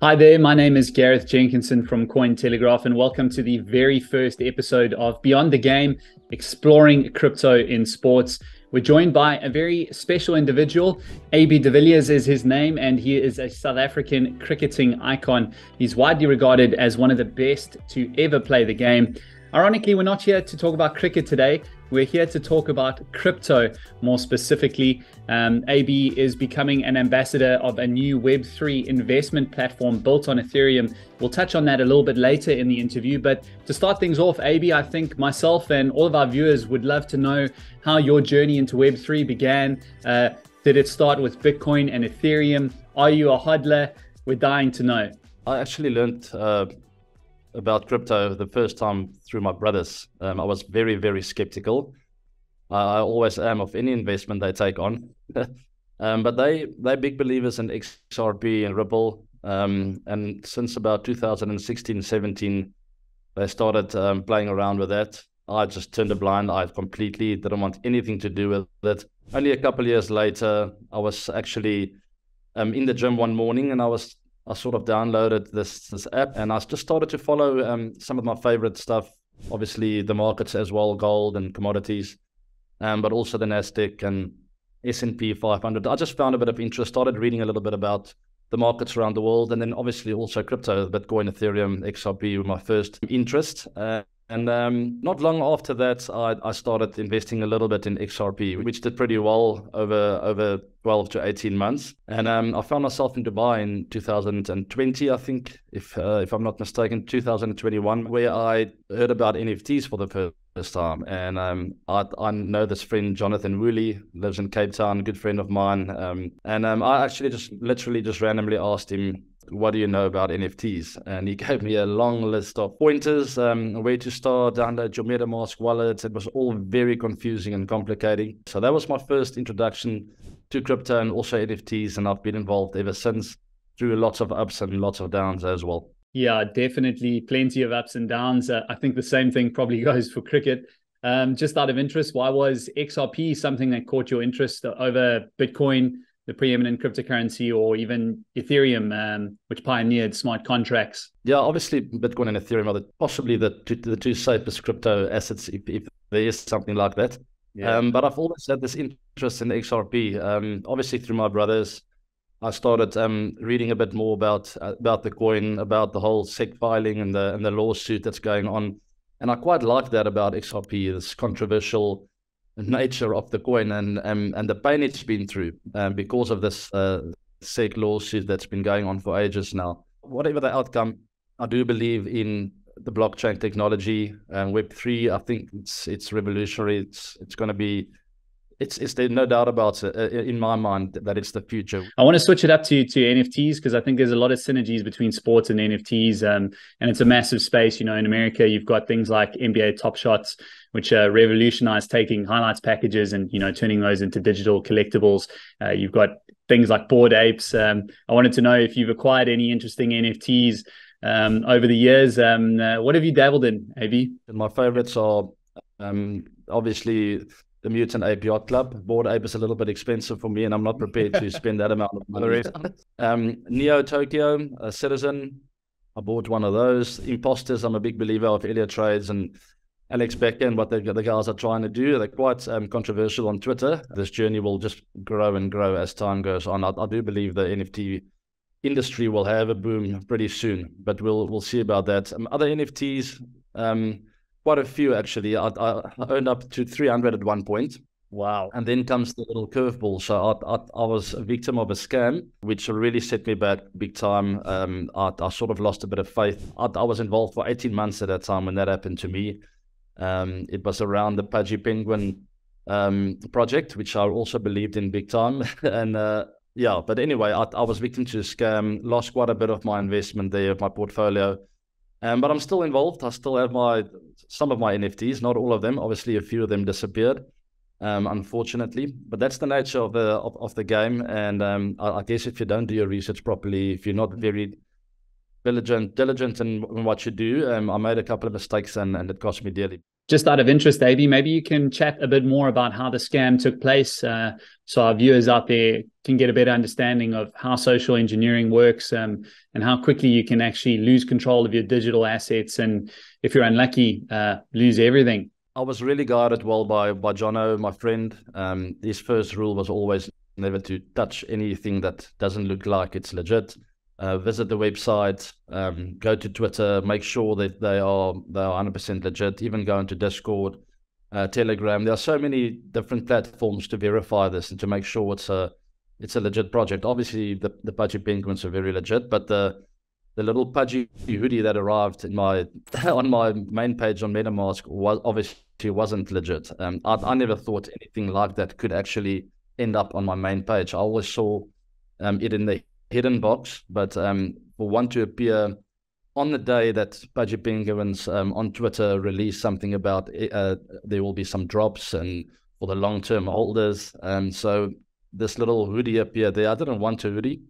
Hi there, my name is Gareth Jenkinson from Cointelegraph, and welcome to the very first episode of Beyond the Game Exploring Crypto in Sports. We're joined by a very special individual. AB de Villiers is his name, and he is a South African cricketing icon. He's widely regarded as one of the best to ever play the game. Ironically, we're not here to talk about cricket today. We're here to talk about crypto more specifically. Um, AB is becoming an ambassador of a new Web3 investment platform built on Ethereum. We'll touch on that a little bit later in the interview. But to start things off, AB, I think myself and all of our viewers would love to know how your journey into Web3 began. Uh, did it start with Bitcoin and Ethereum? Are you a hodler? We're dying to know. I actually learned. Uh about crypto the first time through my brothers. Um, I was very, very skeptical. I always am of any investment they take on. um, but they they're big believers in XRP and Ripple. Um, and since about 2016, 17, they started um, playing around with that. I just turned a blind eye completely. Didn't want anything to do with it. Only a couple years later, I was actually um, in the gym one morning and I was I sort of downloaded this this app and I just started to follow um, some of my favorite stuff. Obviously, the markets as well, gold and commodities, um, but also the Nasdaq and S and P 500. I just found a bit of interest. Started reading a little bit about the markets around the world, and then obviously also crypto, Bitcoin, Ethereum, XRP were my first interest. Uh, and um, not long after that, I, I, started investing a little bit in XRP, which did pretty well over over 12 to 18 months. And um, I found myself in Dubai in 2020, I think, if uh, if I'm not mistaken, 2021, where I heard about NFTs for the first time. And um, I, I, know this friend, Jonathan Woolley, lives in Cape Town, good friend of mine. Um, and um, I actually just literally just randomly asked him what do you know about NFTs? And he gave me a long list of pointers, um, where to start, download your MetaMask wallet. It was all very confusing and complicating. So that was my first introduction to crypto and also NFTs. And I've been involved ever since through lots of ups and lots of downs as well. Yeah, definitely plenty of ups and downs. Uh, I think the same thing probably goes for cricket. Um, just out of interest, why was XRP something that caught your interest over Bitcoin? The preeminent cryptocurrency or even Ethereum, um, which pioneered smart contracts? Yeah, obviously Bitcoin and Ethereum are the, possibly the two, the two safest crypto assets if, if there is something like that. Yeah. Um, but I've always had this interest in XRP. Um, obviously through my brothers, I started um, reading a bit more about uh, about the coin, about the whole SEC filing and the and the lawsuit that's going on, and I quite like that about XRP. This controversial nature of the coin and and, and the pain it's been through um, because of this uh, SEC lawsuit that's been going on for ages now. Whatever the outcome, I do believe in the blockchain technology and Web three. I think it's it's revolutionary. It's it's going to be it's it's there's no doubt about it uh, in my mind that it's the future. I want to switch it up to to NFTs because I think there's a lot of synergies between sports and NFTs, um, and it's a massive space. You know, in America, you've got things like NBA Top Shots, which uh, revolutionized taking highlights packages and you know turning those into digital collectibles. Uh, you've got things like Bored Apes. Um, I wanted to know if you've acquired any interesting NFTs um, over the years. Um, uh, what have you dabbled in, AB? My favorites are um, obviously the Mutant Ape Yacht Club. Bored Ape is a little bit expensive for me, and I'm not prepared to spend that amount of money. um, Neo Tokyo, a Citizen. I bought one of those. Impostors, I'm a big believer of EllioTrades and Alex Becker and what the, the guys are trying to do. They're quite um, controversial on Twitter. This journey will just grow and grow as time goes on. I, I do believe the NFT industry will have a boom pretty soon, but we'll we'll see about that. Um, other NFTs, um, quite a few actually. I, I, earned up to 300 at one point. Wow. And then comes the little curveball. So I, I, I, was a victim of a scam, which really set me back big time. Um, I, I sort of lost a bit of faith. I, I was involved for 18 months at that time when that happened to me. Um, it was around the Pudgy Penguin um, project, which I also believed in big time. and uh, yeah, but anyway, I, I was victim to a scam, lost quite a bit of my investment there, my portfolio. Um, but I'm still involved. I still have my some of my NFTs, not all of them. Obviously, a few of them disappeared, um, unfortunately. But that's the nature of the of, of the game. And um, I, I, guess if you don't do your research properly, if you're not very diligent diligent in, in what you do, um, I made a couple of mistakes and, and it cost me dearly. just out of interest, Davey, maybe you can chat a bit more about how the scam took place, uh, so our viewers out there can get a better understanding of how social engineering works um, and how quickly you can actually lose control of your digital assets, and if you're unlucky, uh, lose everything. I was really guided well by by Jono, my friend. Um, his first rule was always never to touch anything that doesn't look like it's legit. Uh, visit the website, um, go to Twitter, make sure that they are they are 100% legit. Even go into Discord, uh, Telegram. There are so many different platforms to verify this and to make sure it's a it's a legit project. Obviously, the the Pudgy Penguins are very legit, but the the little Pudgy hoodie that arrived in my on my main page on MetaMask was obviously wasn't legit. Um, I, I never thought anything like that could actually end up on my main page. I always saw um, it in the hidden box, but um, for one to appear on the day that Pudgy Penguins um, on Twitter release something about uh, there will be some drops and for the long term holders. And so this little hoodie appeared there. I didn't want a hoodie,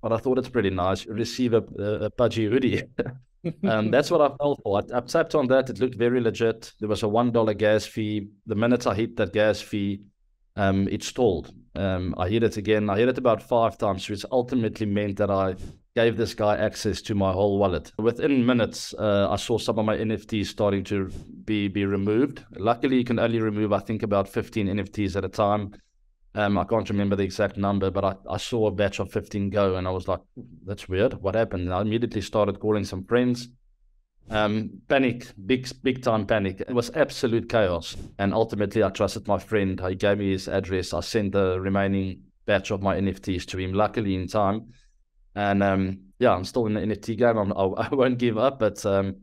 but I thought it's pretty nice. Receive a, a Pudgy hoodie. um, that's what I fell for. I, I tapped on that. It looked very legit. There was a $1 gas fee. The minute I hit that gas fee, um, it stalled. Um, I hit it again. I hit it about five times, which ultimately meant that I gave this guy access to my whole wallet. Within minutes, uh, I saw some of my NFTs starting to be be removed. Luckily, you can only remove, I think, about 15 NFTs at a time. Um, I can't remember the exact number, but I, I saw a batch of 15 go, and I was like, "That's weird. What happened?" And I immediately started calling some friends um, panic, big, big time panic. It was absolute chaos. And ultimately, I trusted my friend. He gave me his address. I sent the remaining batch of my NFTs to him, luckily in time. And um, yeah, I'm still in the NFT game. I'm, I, I won't give up, but um,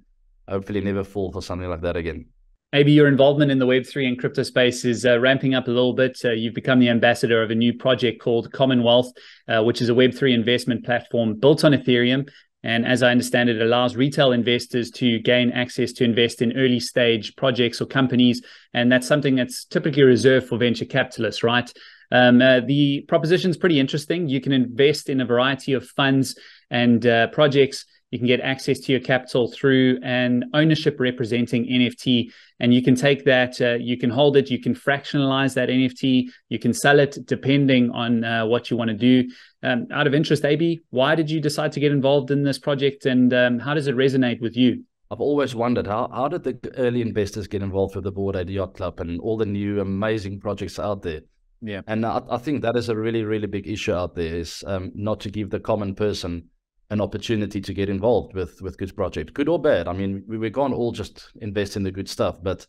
hopefully never fall for something like that again. Maybe your involvement in the Web3 and crypto space is uh, ramping up a little bit. Uh, you've become the ambassador of a new project called Commonwealth, uh, which is a Web3 investment platform built on Ethereum and as I understand it, it allows retail investors to gain access to invest in early stage projects or companies. And that's something that's typically reserved for venture capitalists, right? Um, uh, the proposition is pretty interesting. You can invest in a variety of funds and uh, projects you can get access to your capital through an ownership representing NFT, and you can take that, uh, you can hold it, you can fractionalize that NFT, you can sell it depending on uh, what you want to do. Um, out of interest, AB, why did you decide to get involved in this project, and um, how does it resonate with you? I've always wondered how, how did the early investors get involved with the Bored Ape Yacht Club and all the new amazing projects out there? Yeah, and I, I think that is a really really big issue out there is um, not to give the common person an opportunity to get involved with with good project, good or bad. I mean, we, we can't all just invest in the good stuff, but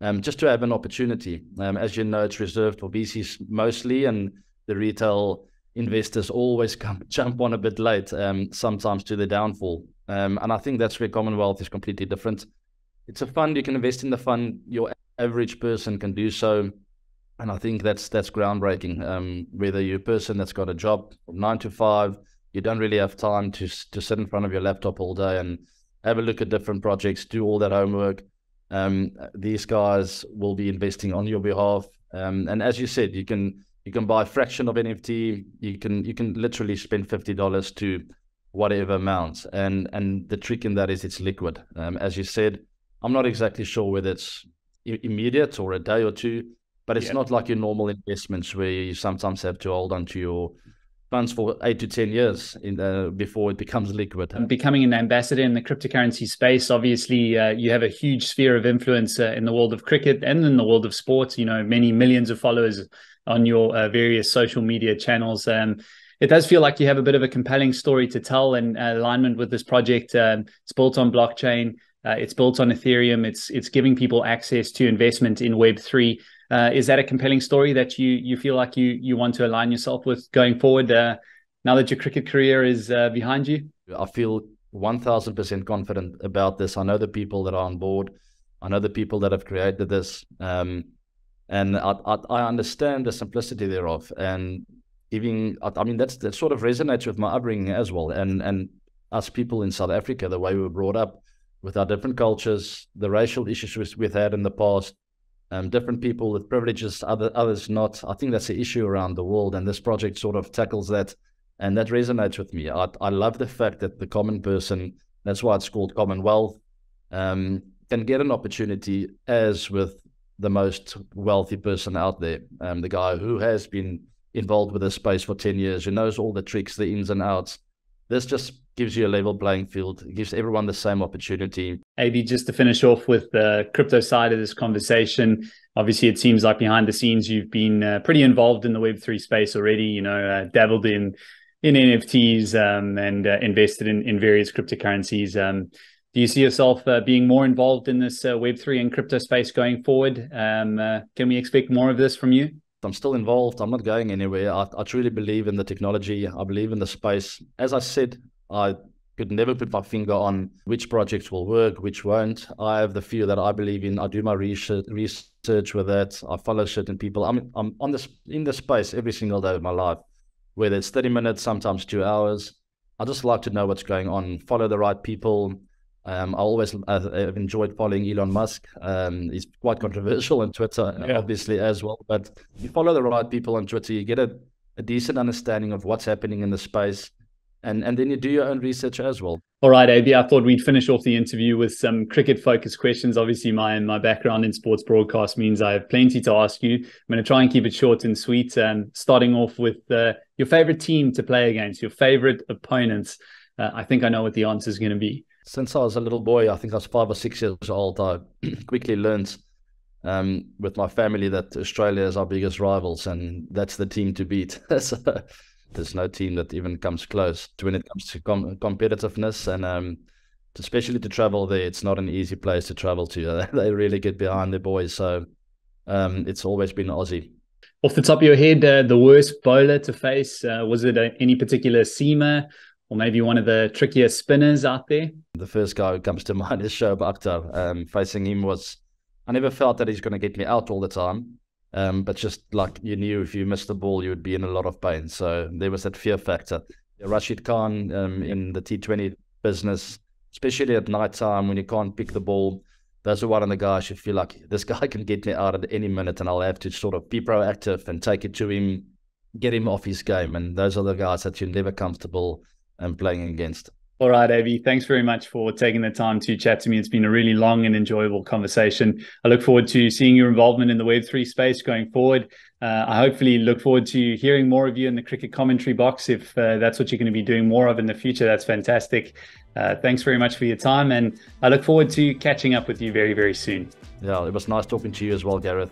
um, just to have an opportunity. Um, as you know, it's reserved for VCs mostly, and the retail investors always come jump on a bit late, um, sometimes to the downfall. Um, and I think that's where Commonwealth is completely different. It's a fund you can invest in the fund. Your average person can do so, and I think that's that's groundbreaking. Um, whether you're a person that's got a job from nine to five you don't really have time to to sit in front of your laptop all day and have a look at different projects, do all that homework. Um, these guys will be investing on your behalf, um, and as you said, you can you can buy a fraction of NFT. You can you can literally spend fifty dollars to whatever amount, and and the trick in that is it's liquid. Um, as you said, I'm not exactly sure whether it's immediate or a day or two, but it's yeah. not like your normal investments where you sometimes have to hold onto your for eight to 10 years in the, before it becomes liquid. Becoming an ambassador in the cryptocurrency space, obviously, uh, you have a huge sphere of influence uh, in the world of cricket and in the world of sports. You know, many millions of followers on your uh, various social media channels. Um, it does feel like you have a bit of a compelling story to tell in alignment with this project. Um, it's built on blockchain. Uh, it's built on Ethereum. It's it's giving people access to investment in Web three. Uh, is that a compelling story that you you feel like you you want to align yourself with going forward? Uh, now that your cricket career is uh, behind you, I feel one thousand percent confident about this. I know the people that are on board. I know the people that have created this, um, and I, I, I understand the simplicity thereof. And giving, I, I mean, that's that sort of resonates with my upbringing as well, and and us people in South Africa, the way we were brought up with our different cultures, the racial issues we've had in the past, um, different people with privileges, other others not. I think that's the issue around the world, and this project sort of tackles that, and that resonates with me. I, I love the fact that the common person, that's why it's called Commonwealth. Um, can get an opportunity as with the most wealthy person out there, um, the guy who has been involved with this space for 10 years, who knows all the tricks, the ins and outs. This just gives you a level playing field. It gives everyone the same opportunity. AB, just to finish off with the crypto side of this conversation, obviously it seems like behind the scenes you've been uh, pretty involved in the Web3 space already, you know, uh, dabbled in in NFTs um, and uh, invested in, in various cryptocurrencies. Um, do you see yourself uh, being more involved in this uh, Web3 and crypto space going forward? Um, uh, can we expect more of this from you? I'm still involved. I'm not going anywhere. I, I truly believe in the technology. I believe in the space. As I said, I could never put my finger on which projects will work, which won't. I have the few that I believe in. I do my research, research with that. I follow certain people. I'm I'm on this in the space every single day of my life, whether it's 30 minutes, sometimes two hours. I just like to know what's going on, follow the right people. Um, I always uh, have enjoyed following Elon Musk. Um, he's quite controversial on Twitter, yeah. obviously as well. But you follow the right people on Twitter, you get a, a decent understanding of what's happening in the space and and then you do your own research as well. All right, AB. I thought we'd finish off the interview with some cricket focused questions. Obviously, my my background in sports broadcast means I have plenty to ask you. I'm going to try and keep it short and sweet. Um, starting off with uh, your favorite team to play against, your favorite opponents. Uh, I think I know what the answer is going to be. Since I was a little boy, I think I was five or six years old. I quickly learned um, with my family that Australia is our biggest rivals, and that's the team to beat. so, there's no team that even comes close to when it comes to com- competitiveness and um, especially to travel there. It's not an easy place to travel to. they really get behind their boys, so um, it's always been Aussie. Off the top of your head, uh, the worst bowler to face uh, was it a, any particular seamer or maybe one of the trickier spinners out there? The first guy who comes to mind is Shoaib Akhtar. Um, facing him was, I never felt that he's going to get me out all the time. Um, but just like you knew if you missed the ball, you would be in a lot of pain. So there was that fear factor. Rashid Khan um, in the T20 business, especially at night time when you can't pick the ball, those are one of the guys you feel like this guy can get me out at any minute and I'll have to sort of be proactive and take it to him, get him off his game. And those are the guys that you're never comfortable um, playing against. All right, AB, thanks very much for taking the time to chat to me. It's been a really long and enjoyable conversation. I look forward to seeing your involvement in the Web3 space going forward. Uh, I hopefully look forward to hearing more of you in the cricket commentary box. If uh, that's what you're going to be doing more of in the future, that's fantastic. Uh, thanks very much for your time, and I look forward to catching up with you very, very soon. Yeah, it was nice talking to you as well, Gareth.